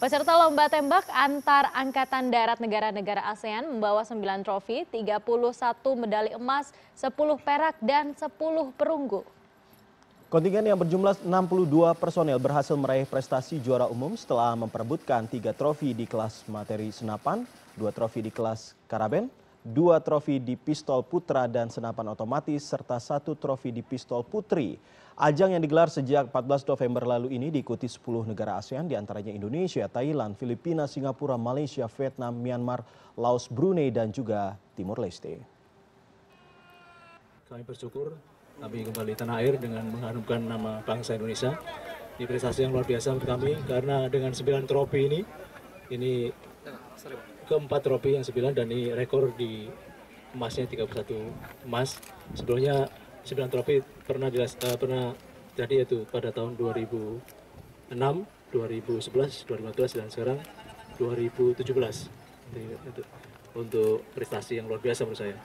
Peserta lomba tembak antar angkatan darat negara-negara ASEAN membawa 9 trofi, 31 medali emas, 10 perak, dan 10 perunggu. Kontingen yang berjumlah 62 personel berhasil meraih prestasi juara umum setelah memperebutkan tiga trofi di kelas materi senapan, dua trofi di kelas karaben, dua trofi di pistol putra dan senapan otomatis, serta satu trofi di pistol putri. Ajang yang digelar sejak 14 November lalu ini diikuti 10 negara ASEAN di antaranya Indonesia, Thailand, Filipina, Singapura, Malaysia, Vietnam, Myanmar, Laos, Brunei, dan juga Timur Leste. Kami bersyukur kami kembali tanah air dengan mengharumkan nama bangsa Indonesia. Ini prestasi yang luar biasa untuk kami karena dengan 9 trofi ini, ini keempat trofi yang 9 dan ini rekor di emasnya 31 emas. Sebelumnya 9 trofi pernah jelas uh, pernah jadi yaitu pada tahun 2006, 2011, 2015 dan sekarang 2017. Jadi, untuk prestasi yang luar biasa menurut saya.